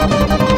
Música